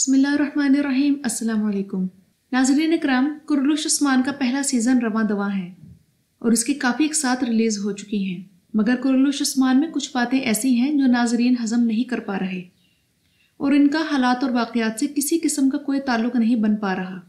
بسم اللہ الرحمن الرحیم السلام علیکم ناظرین اکرام کرلوش عثمان کا پہلا سیزن رواں دواں ہے اور اس کی کافی ایک ساتھ ریلیز ہو چکی ہیں۔ مگر کرلوش عثمان میں کچھ باتیں ایسی ہیں جو ناظرین ہضم نہیں کر پا رہے اور ان کا حالات اور واقعات سے کسی قسم کا کوئی تعلق نہیں بن پا رہا۔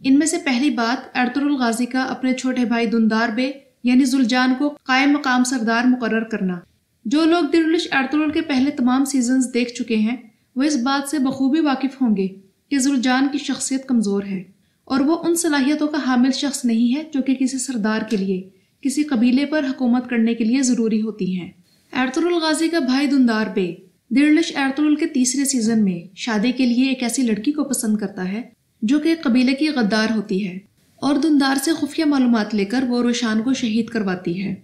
ان میں سے پہلی بات ارطر الغازی کا اپنے چھوٹے بھائی دندار بے یعنی زلجان کو قائم مقام سردار مقرر کرنا۔ جو لوگ درلش ارطرال کے پہلے تمام سیزنز دیکھ چکے ہیں وہ اس بات سے بخوبی واقف ہوں گے کہ زلجان کی شخصیت کمزور ہے اور وہ ان صلاحیتوں کا حامل شخص نہیں ہے جو کہ کسی سردار کے لیے، کسی قبیلے پر حکومت کرنے کے لیے ضروری ہوتی ہیں۔ ایرتر الغازی کا بھائی دندار بے درلش ایرترال کے تیسرے سیزن میں شادی کے لیے ایک ایسی لڑکی کو پسند کرتا ہے جو کہ قبیلے کی غدار ہوتی ہے اور دندار سے خفیہ معلومات لے کر وہ روشان کو شہید کرواتی ہے۔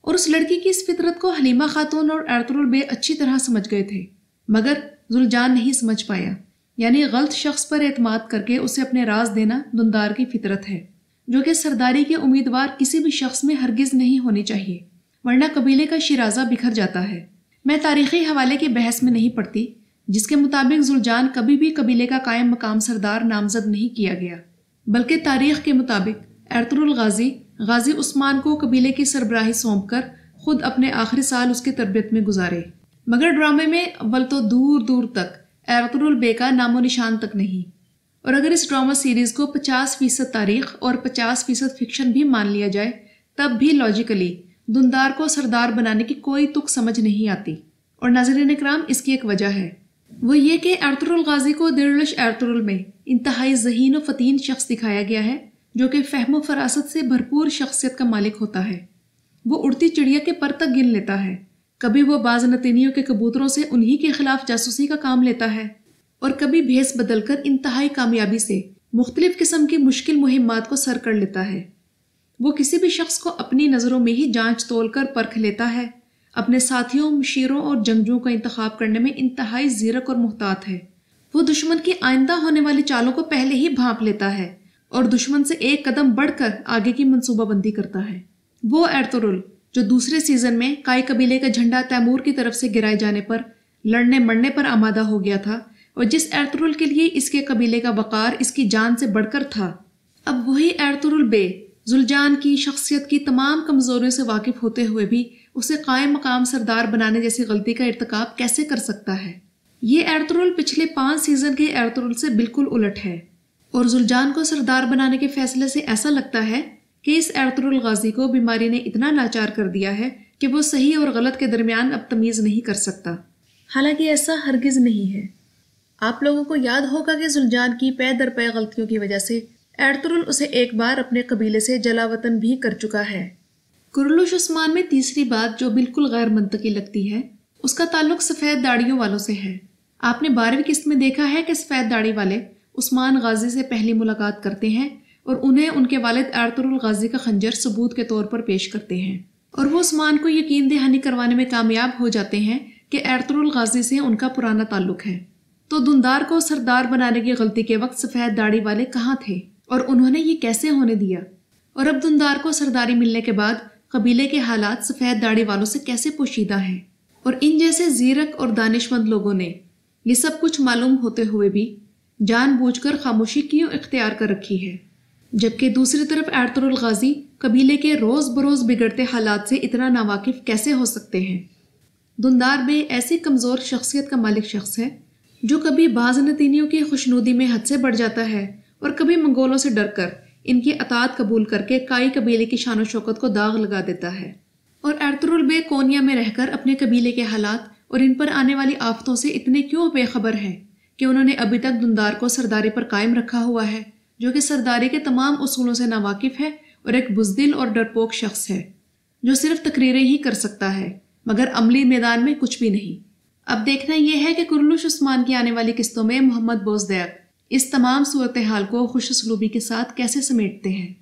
اور اس لڑکی کی اس فطرت کو حلیمہ خاتون اور ایرتر البے اچھی طرح سمجھ گئے تھے۔ مگر زلجان نہیں سمجھ پایا۔ یعنی غلط شخص پر اعتماد کر کے اسے اپنے راز دینا دندار کی فطرت ہے، جو کہ سرداری کے امیدوار کسی بھی شخص میں ہرگز نہیں ہونی چاہیے، ورنہ قبیلے کا شرازہ بکھر جاتا ہے۔ میں تاریخی حوالے کی بحث میں نہیں پڑتی، جس کے مطابق زلجان کبھی بھی قبیلے کا قائم مقام سردار نامزد نہیں کیا گیا، بلکہ تاریخ کے مطابق ارتر الغازی، غازی عثمان کو قبیلے کی سربراہی سونپ کر خود اپنے آخری سال اس کی تربیت میں گزارے۔ مگر ڈرامے میں اول تو دور دور تک ایرتر البے کا نام و نشان تک نہیں۔ اور اگر اس ڈرامہ سیریز کو پچاس فیصد تاریخ اور پچاس فیصد فکشن بھی مان لیا جائے، تب بھی لاجیکلی دندار کو سردار بنانے کی کوئی تک سمجھ نہیں آتی۔ اور ناظرین اکرام، اس کی ایک وجہ ہے۔ وہ یہ کہ ارتر الغازی کو درلش ارطرال میں انتہائی ذہین و فتین شخص دکھایا گیا ہے، جو کہ فہم و فراست سے بھرپور شخصیت کا مالک ہوتا ہے۔ وہ اڑتی چڑیا کے پر تک گن لیتا ہے۔ کبھی وہ بعض نتینیوں کے کبوتروں سے انہی کے خلاف جاسوسی کا کام لیتا ہے اور کبھی بھیس بدل کر انتہائی کامیابی سے مختلف قسم کی مشکل مہمات کو سر کر لیتا ہے۔ وہ کسی بھی شخص کو اپنی نظروں میں ہی جانچ تول کر پرکھ لیتا ہے۔ اپنے ساتھیوں، مشیروں اور جنگجوں کا انتخاب کرنے میں انتہائی زیرک اور محتاط ہے۔ وہ دشمن کی آئندہ ہونے والی چالوں کو پہلے ہی بھانپ لیتا ہے اور دشمن سے ایک قدم بڑھ کر آگے کی منصوبہ بندی کرتا ہے۔ وہ ایرترل جو دوسرے سیزن میں کائی قبیلے کا جھنڈا تیمور کی طرف سے گرائے جانے پر لڑنے مرنے پر آمادہ ہو گیا تھا اور جس ایرترول کے لیے اس کے قبیلے کا وقار اس کی جان سے بڑھ کر تھا۔ اب وہی ایرترول بے زلجان کی شخصیت کی تمام کمزوریوں سے واقف ہوتے ہوئے بھی اسے قائم مقام سردار بنانے جیسی غلطی کا ارتکاب کیسے کر سکتا ہے؟ یہ ایرترول پچھلے پانچ سیزن کے ایرترول سے بالکل الٹ ہے۔ اور زلجان کو سردار بنانے کے فیصلے سے ایسا لگتا ہے کہ اس ارتر الغازی کو بیماری نے اتنا لاچار کر دیا ہے کہ وہ صحیح اور غلط کے درمیان اب تمیز نہیں کر سکتا۔ حالانکہ ایسا ہرگز نہیں ہے۔ آپ لوگوں کو یاد ہوگا کہ زلجان کی پے در پے غلطیوں کی وجہ سے ایرترل اسے ایک بار اپنے قبیلے سے جلا وطن بھی کر چکا ہے۔ کرلوش عثمان میں تیسری بات جو بالکل غیر منطقی لگتی ہے، اس کا تعلق سفید داڑیوں والوں سے ہے۔ آپ نے بارہویں قسط میں دیکھا ہے کہ سفید داڑھی والے عثمان غازی سے پہلی ملاقات کرتے ہیں۔ اور انہیں ان کے والد ارتر الغازی کا خنجر ثبوت کے طور پر پیش کرتے ہیں۔ اور وہ عثمان کو یقین دہانی کروانے میں کامیاب ہو جاتے ہیں کہ ارتر الغازی سے ان کا پرانا تعلق ہے۔ تو دندار کو سردار بنانے کی غلطی کے وقت سفید داڑھی والے کہاں تھے؟ اور انہوں نے یہ کیسے ہونے دیا؟ اور اب دندار کو سرداری ملنے کے بعد قبیلے کے حالات سفید داڑھی والوں سے کیسے پوشیدہ ہیں؟ اور ان جیسے زیرک اور دانش مند لوگوں نے یہ سب کچھ معلوم ہوتے ہوئے بھی جان بوجھ کر خاموشی کیوں اختیار کر رکھی ہے؟ جبکہ دوسری طرف ایرتر الغازی قبیلے کے روز بروز بگڑتے حالات سے اتنا ناواقف کیسے ہو سکتے ہیں؟ دندار بے ایسی کمزور شخصیت کا مالک شخص ہے جو کبھی بعض نتینیوں کی خوشنودی میں حد سے بڑھ جاتا ہے اور کبھی منگولوں سے ڈر کر ان کی اطاعت قبول کر کے کائی قبیلے کی شان و شوکت کو داغ لگا دیتا ہے۔ اور ایرتر البے کونیا میں رہ کر اپنے قبیلے کے حالات اور ان پر آنے والی آفتوں سے اتنے کیوں بے خبر ہیں کہ انہوں نے ابھی تک دندار کو سرداری پر قائم رکھا ہوا ہے؟ جو کہ سرداری کے تمام اصولوں سے ناواقف ہے اور ایک بزدل اور ڈرپوک شخص ہے، جو صرف تقریریں ہی کر سکتا ہے، مگر عملی میدان میں کچھ بھی نہیں۔ اب دیکھنا یہ ہے کہ کرلوش عثمان کی آنے والی قسطوں میں محمد بوزدیک اس تمام صورتحال کو خوش اسلوبی کے ساتھ کیسے سمیٹتے ہیں۔